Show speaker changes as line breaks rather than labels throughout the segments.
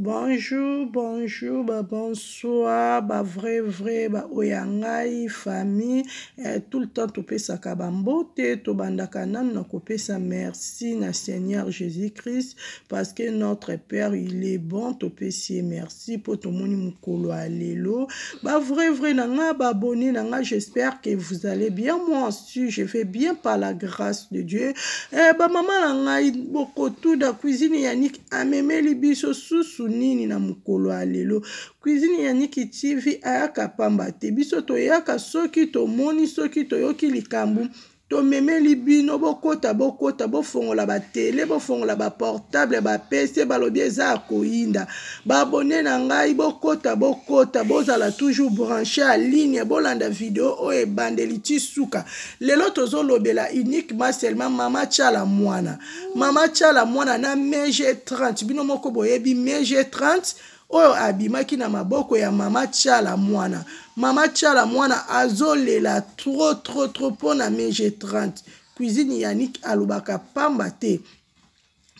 Bonjour, bonjour, ba bonsoir, ba vrai vrai, ba oyangai, famille, eh, tout le temps topesaka ba mbote, tobandaka nanu na kopesa merci na Seigneur Jésus-Christ parce que notre Père il est bon, topesi ye merci po tomoni mokolo ya lelo. Ba vrai vrai na nga ba abonné na nga, j'espère que vous allez bien moi si je vais bien par la grâce de dieu eh, bamama na ngai bokotuda cuisine ya niki amemeli biso susu nini na mokolo ya lelo cuisine ya niki tv ayaka pamba te biso toyaka soki tomoni soki toyoki likambo tomemeli bino bokota bokota bofongola batele bofongola baportable bapese balobi eza ya koyinda baabone na ngai bokota bokota bozala toujours branche ya ligne bolanda video oyo ebandeli ti suka lelo tozolobela uniquement seulement mama chala mwana mama chala mwana na mege 30 bino moko boyebi mege 30 oyo abimaki na maboko ya mama chala mwana mama chala mwana azolela tro tro tro mpo na mege 30 cuisine yannick alobaka pamba te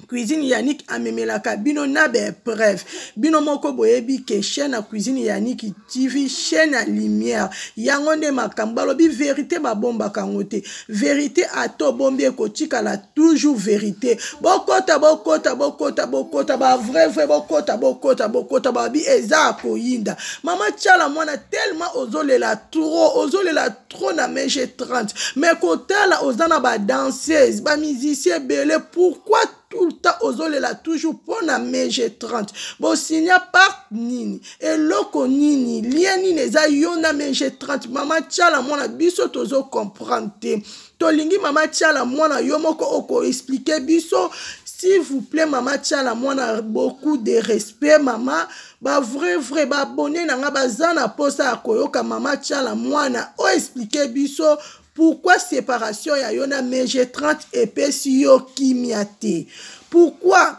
cuisine yannick amemelaka bino na baepreuve bino moko boyebi ke chaine ya cuisine yannick tv chaine ya lumière yango nde makambo balobi verité babombaka yango te verité ata obombi ekotikala toujours verité bokota bokota bokota bokota bavrai vrai bokota bokota bokota balobi eza ya koyinda mama tiala mwana tellement ozolela trop ozolela trop na mai je 30 mais kotala oza na badanseuse bamusicien ebele pourquoi tout le temps ozolela toujours mpo na mai je 30 bosinia part nini eloko nini lien nini eza yo na mai je 30 mama tiala mwana biso tozo comprendre te tolingi mama tiala mwana yo moko okoexplike biso s'il vous plaît mama tiala mwana beaucoup de respect mama ba vrai vrai ba abonné na nga baza na posa ya koyoka mama chala mwana o explique biso pourquoi séparation ya yo na mege 30 epesi yo kimia te pourquoi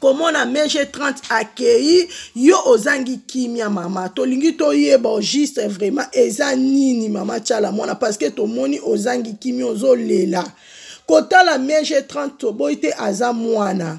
komona mege 30 akei yo ozangi kimia mama tolingi toyeba o juste vraiment eza nini mama chala mwana parce que tomoni ozangi kimia ozolela kotala mege 30 toboyi te aza mwana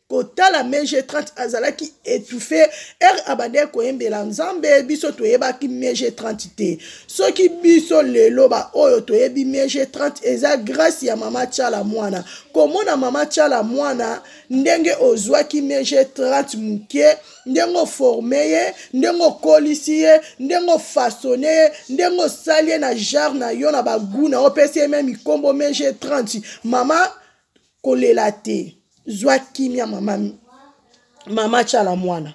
kotala mai g30 azalaki etouffe ere abandaki koyembela nzambe biso toyebaki mai g30 te soki biso lelo baoyo toyebi mai g30 eza grâce ya mama tiala mwana komona mama tiala mwana ndenge ozwaki mai g30 moke ndenge oforme ye ndenge okolisi ye ndenge ofasone ye ndenge osali ye na genre na yo na bagu na opesi ye me mikombo mai g30 mama kolela te zwa kimia mama mama chala mwana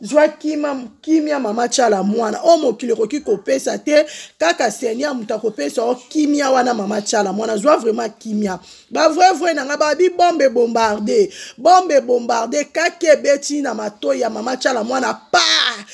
zwa kima kimia mama chala mwana oyo mokili ekoki kopesa te kaka seigneur moto akopesa o kimia wana mama chala mwana zwa vraiment kimia bavrai vrai na ngai babi bombe bombarde bombe bombarde kaka ebeti na matoi ya mama chala mwana pa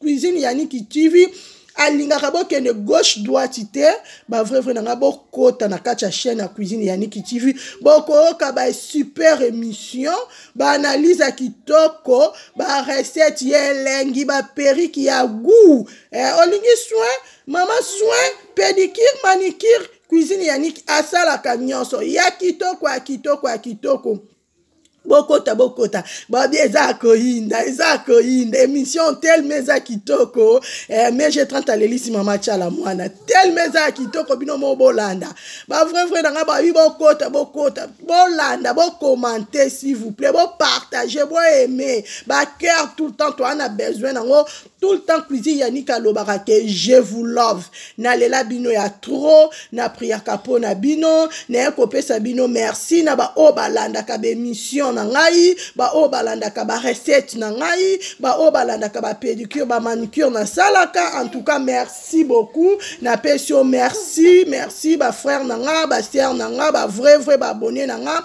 cuisine yaniki tv alingaka bokende gauche droite te bavrai vrai na ngai bokota na kati ya chaîne ya cuisine ya niki tv bokoyoka basuper émission baanalyse ya kitoko barecette ya elengi baperiki ya gout eh, olingi soin mama soin pédicure manicure cuisine ya niki asalaka nyonso ya kitoko ya kitoko ya kitoko bokota bokota babi eza koyinda eza koyinda émission telme eza kitoko eh, mais je 30 alelisi mama chala mwana telme eza kitoko bino mo bolanda bavrai vrai na ngai babi bokota bokota bolanda bokomante s'il vous plaît bopartage boaime bacoeur tout le temps toa na besoin nango tout le temps cuisine yannick alobaka ke je vous love nalela bino ya trop na priaka mpo na bino naye kopesa bino merci na baoyo balandaka baémission na ngai baoyo balandaka barecette na ngai baoyo balandaka bapédicure bamanicure nasalaka en tout cas merci beaucoup napesi yo merci merci bafrère na nga basere na nga bavrai vrai baabonne na nga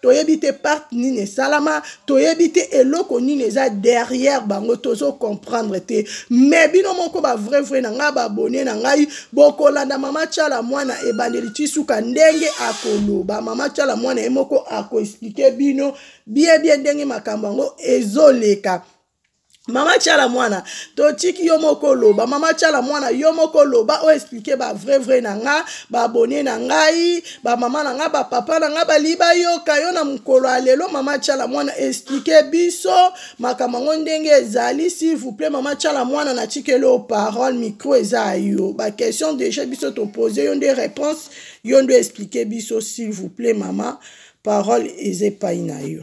toyebi te part nini esalama toyebi te eloko nini eza derrière bango tozo comprendre te mais bino moko ba vrai vrai na ngai babone na ngai bokolanda mama chala mwana ebandeli ti suka ndenge akoloba mama chala mwana ye moko akoexplike bino bie bie ndenge makambo yango ezoleka mama tiala mwana totiki yo moko oloba mama tiala mwana yo moko oloba o explike bavrai vrai na nga baabone na ngai bamama na ngai bapapa na ngai balingi bayoka yo na mokolo ya lelo mama tiala mwana explike biso makambo yango ndenge ezali silvouplait mama tiala mwana natikeli yo parole micro eza yo baquestion deja biso topose yo nde réponse yo nde explike biso silvouplait mama parole eza epai na yo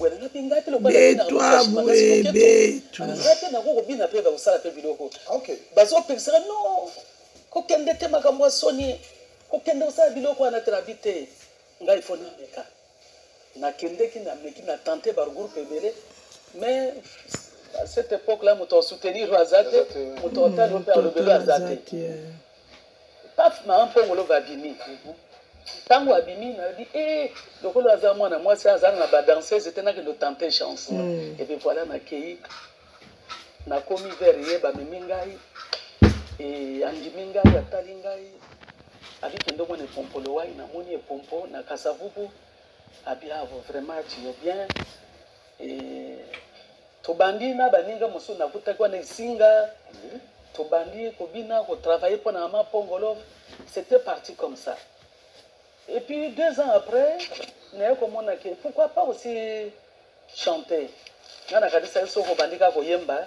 betwa
bwe betwa bazopekisaka no kokende te makambo ya soni kokende kosala biloko wana te nabi te ngai fo nameka nakendeki nameki na tente bagroupe ebele mais à cette époque là moto asoutenir oyo aza te moto atali mpe alobeli aza te paf mama mpongolova abimi ntango abimi nayebi e eh, lokola aza mwana mwasi azala na badanseuse te nakende otente chance mm. epe voilà nakei nakomi vere ye bamemi ngai e, andimi ngai atali ngai abikende omona epompolo wai namoni epompo na kasavubu abiavo ah, vraiment tiyo bien tobandi na baninga mosusu nakutaki wana ezinga mhm. tobandi kobina kotravaille mpo na mama pongolo c'était parti comme ça et puis deux ans après naye komona ke pourquoi pas aussi chanter nga nakanisaki soki obandi kaka koyemba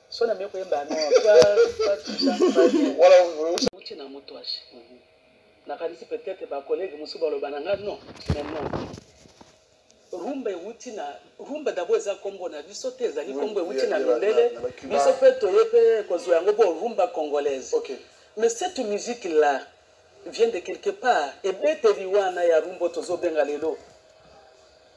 so na meko yemba no wala uti na moto ashi nakanisi peut-être ba collègue mosusu baloba na nga non mais non rumba ewuti na rumba dabo eza nkombo na biso te ezali nkombo ewuti na mindele biso mpe toye mpe kozwa yango bo rumba congolaise
okay.
mais cette musique là vient de quelque part ebeteli wana ya rumba tozobenga lelo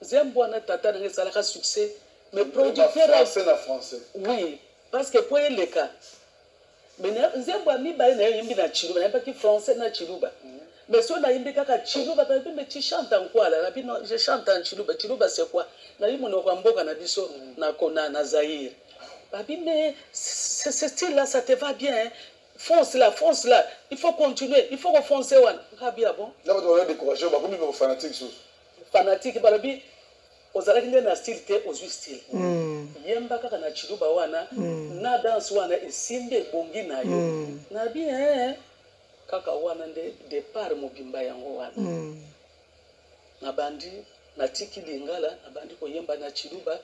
Zembo wana tata na nga esalaka succès mais producteur
na français
oui parce que po eleka mais nzembo ya mibale na ye oyimbi na chiluba nayembaki français na chiluba mm. mais so nayimbi kaka chiluba babi mais tu chante en quoi la nabi non je chante en chiluba chiluba c'est quoi nayi monoko ya mboka na biso mm. na kona na zaire babi mais ce style là ça te va bien hein? fonce là fonce là il faut continuer il faut kofonce wana ngabi ya ah bon
na bato bayo décourage bakomi bafanatique susu
fanatique balobi ozalaki nde na style te ozwi style
mm.
yemba kaka na chiluba wana mm. na danse wana esimbi ebongi na yo mm. na bien eh, kaka wana nde depart mobimba yango wana
mm.
nabandi natiki lingala nabandi koyemba na chiluba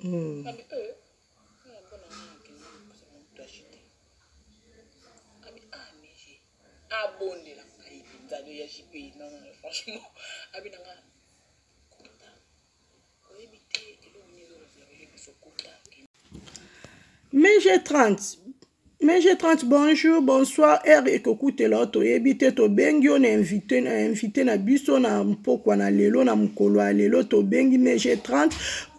Mm.
abondela ngai nzalo ya jipe non franchement abi na nga kota oyebi te eloko nini ezolobela biso kota
mais j'ai 30 mais je 30 bonjour bonsoir heure ekokutela yo toyebi te tobengi yo na invité na invité na biso na mpokwa na lelo na mokolo ya lelo tobengi mais je 30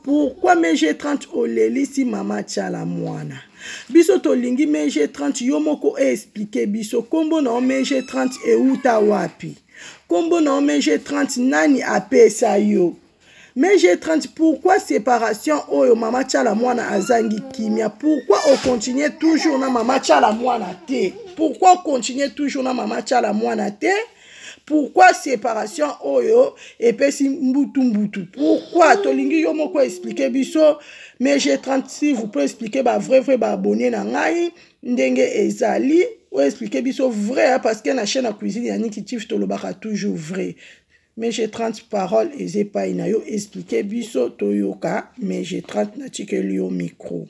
pourquoi mais je 30 olelisi mama tiala mwana biso tolingi mais je 30 yo moko eexplike biso nkombo na yo mais je 30 euta wapi nkombo na yo mais je 30 nani apesa yo mais j'ai 30 pourquoi séparation oyo mama chala mwana azangi kimia pourquoi ocontinue toujours na mama chala mwana te pourquoi ocontinue toujours na mama chala mwana te pourquoi séparation oyo epesi mbutu mbutu pourquoi tolingi yo moko explike biso mais j'ai 30 si vous peut explike ba vrai vrai baabonne na ngai ndenge ezali oexplike biso vrai parce que na chaîne ya cuisine ya niki chief tolobaka toujours vrai mais je 30 parole eza epai na yo explike biso toyoka mais je 30 natikeli yo micro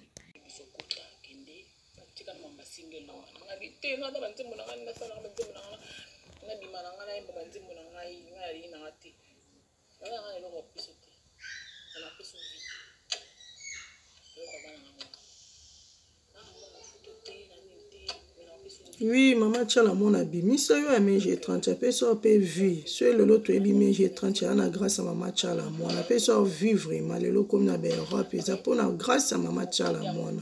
oui mama tiala mona abimisa yo ya mege 30 apesa yo mpe vie so ye lelo toyebi mege 30 yaa na grâce ya mama tiala mwana apesa yo vie vraiment lelo okomi na baeurope eza mpona grâce ya mama tiala mwana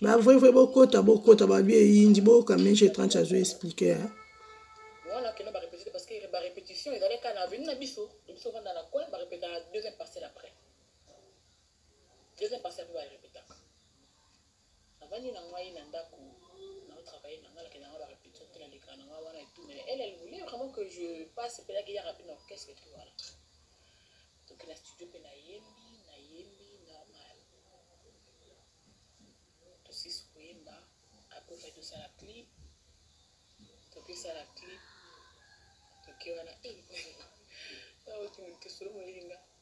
bavrievre bokota bokota babi eyindi boyoka mege 30 azo explike ya
wana kende barepetite parce que barepetition ezalaki kaka na aveni na biso biso vanda na coin barepetaka deuxième parcelle après eza pasi ape barepetaka navandi na ngai na ndako naotravaille na ngai nakenda ngai barepetition te naleka na ngai wana etu mais elle elle voulait vraiment que je passe mpe nake yaka mpe na orchestre etu wana donc na studio mpe nayembi nayembi normal tosisi koyemba apres fai tosala clip tokesala clip toke wana eh, naoki moto solo moyelinga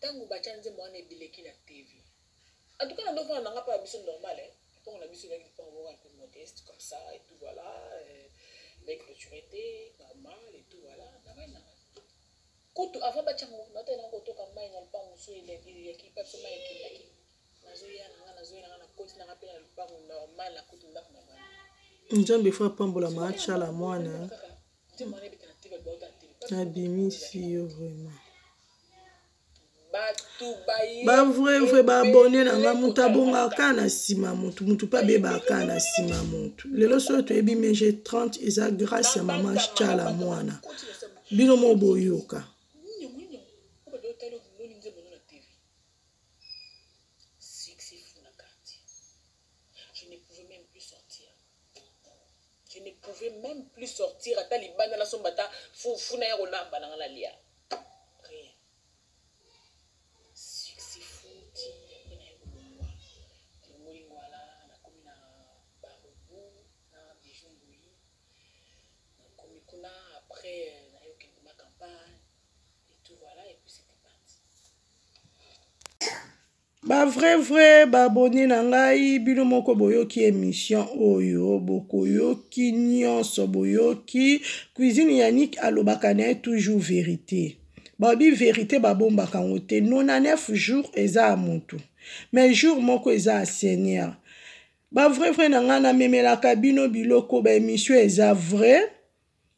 Tangu batia nzembo wana ebileki na TV. En tout cas na ndovana nanga pa biso normal hein. Lipango na biso ezalaki lipango moko un peu modeste comme ça et tout voilà. Euh, mais clôturé te normal et tout voilà. Na mai nanga. Kutu avant batia ngo na tena ko toka mai na lipango so ile ya ki pa so mai ki ya ki. Nazo ya nanga nazo ya nanga na koti nanga pe na lipango normal na kutu ndako na bana.
Nzambe fo apambola maachala mwana.
Kaka
abimisi yo vraiment
bavrai
vrai baabone na ngai moto abongaka kaka na nsima motu motu mpe abebaka kaka na nsima motu lelo soki toyebi mege 30 eza grâce ya mama chala mwana bino mo boyoka
je ne pouvais même plus sortir je ne pouvais même plus sortir ata libanda nasomba ata fufu na ya kolamba nanga nalia rien succès futi mpe na ekolongwa elongoli ngwala nakomi na barobu na bijou ngui nakomi kuna après euh, nayokende ma campagne et tout voilà et puis c'était parti
ba vrai vrai baabone na ngai bino moko boyoki émission oyo bokoyoki nyonso boyoki cuisine yannick alobaka na ye toujours vérité babi vérité babombaka yango te 99 jours eza ya motu mais jour moko eza ya seigneur ba vrai vrai na ngai namemelaka bino biloko ba émission eza vrai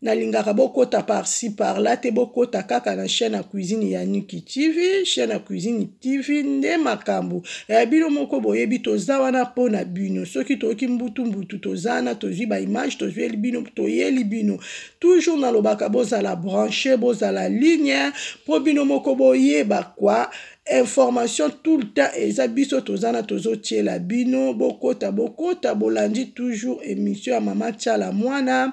nalingaka bokota parci parla te bokota kaka na chaîne ya cuisine ya niki tv chaîne ya cuisine tv nde makambo ya bino moko boyebi toza wana mpo na bino soki toyoki mbutumbutu toza wana tozwi baimage tozweli bino toyeli bino toujours nalobaka bozala branche bozala ligne mpo bino moko boyeba kwa information tout le temps eza biso toza na tozotiela bino bokota bokota bolandi toujours émission ya mama tiala mwana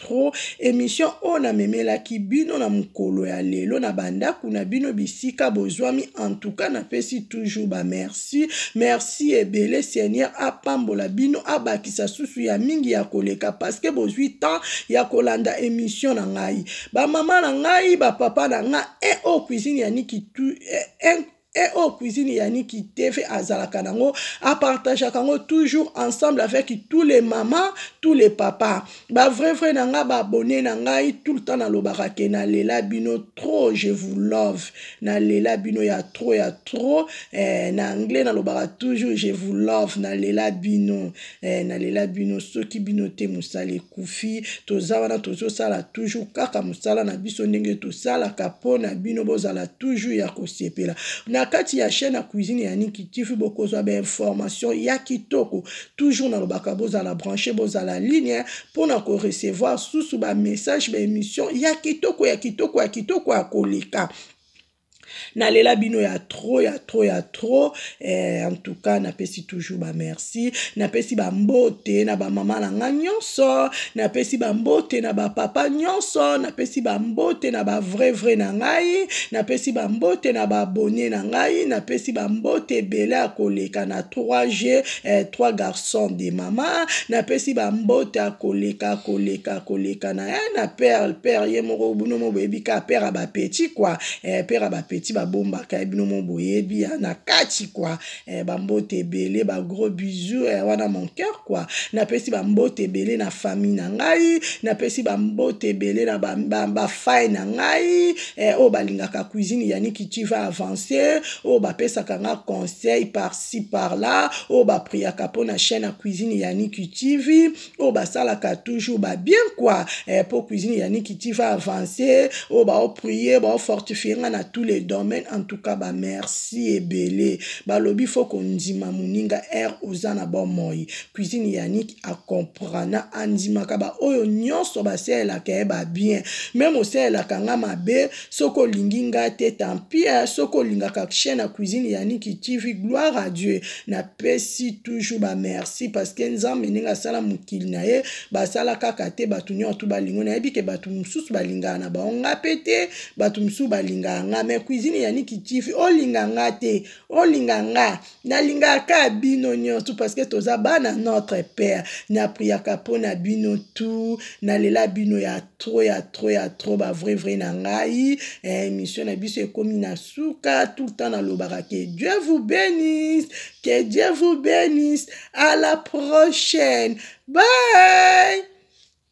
trop emission oyo namemelaki bino na mokolo ya lelo na bandako na bino bisika bozwami entouka napesi toujours bamerci merci ebele seigneur apambola bino abakisa susu ya mingi ya koleka parceke bozwi temps ya kolanda emission na ngai bamama na ngai bapapa na ngai e o cuisine ya niki tu e e oyo oh, cuisine ya niki tv azalaka nango apartageaka yango toujours ensemble avec tous les mamans tous les papas bavrai vrai na ngai baabone na ngai tout le temps nalobaka ke nalela bino trop je vous love nalela bino ya trop ya trop eh, na anglais nalobaka toujours je vous love nalela bino eh, nalela bino soki bino te mosala ekufi toza wana tozosala toujours kaka mosala na biso ndenge tosalaka mpo na bino bozala toujours ya kosepela na kati ya chaîne ya cuisine ya niki tifi bokozwa bainformation ya kitoko toujours nalobaka bozala branche bozala ligne mpo na korecevoir susu bamessage baémission ya kitoko ya kitoko ya kitoko ya koleka nalela bino ya trop ya trop ya trop eh, en tout cas napesi toujours bamerci napesi bambote na bamama na ngai nyonso napesi bambote na bapapa nyonso napesi bambote na bavrai vrai na ngai napesi bambote na baabone na ngai napesi bambote ebele ya koleka na 3g eh, trois garçons de mama napesi bambote akoleka koleka koleka na ya na perle pere ye moko bino mo boyebi ka pere ya bapeti kua eh, pere ya bapeti babombaka ye bino mo boyebi ya na kati kua eh, bambote ebele bagros bizu eh, wana mon cœur kua napesi bambote ebele na famille na ngai napesi bambote ebele na bafai na ngai eh, oyo balingaka cuisine yaniki tu va avancer oyo bapesaka nga conseil par par-ci par-là, oyo oh, bapriaka mpo na chaîne ya cuisine ya Niki TV, oyo oh, basalaka toujours ba bien quoi eh, mpo cuisine ya Niki TV avance, oyo oh, baopriye baofortifie nga na tous les domaines. En tout cas, ba merci ebele balobi fo kondima moninga r oza na bomoi cuisine ya Niki acomprana andimaka baoyo nyonso basalelaka ye ba bien meme osalelaka nga mabe soki olingi nga te tampia soki olingaka chaîne ya cuisine ya niki tv gloire à dieu napesi toujours bamerci parce que nzambe ndenge asala mokili na ye basala kaka te bato nyonso tu balingo nayebi ke bato mosusu balingaka na bango nga mpe te bato mosusu balingaka nga me cuisine ya niki tv olinga nga te olinga nga nalingaka bino nyonso parceke toza bana notre père napriaka mpo na bino tu nalela bino ya tro ya tro ya tro bavrai vrai na ngai eh, émission na biso ekomi na suka tout le temps nalobaka ke dieu vous bénisse ke dieu vous bénisse à la prochaine bye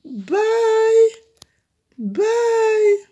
bye bye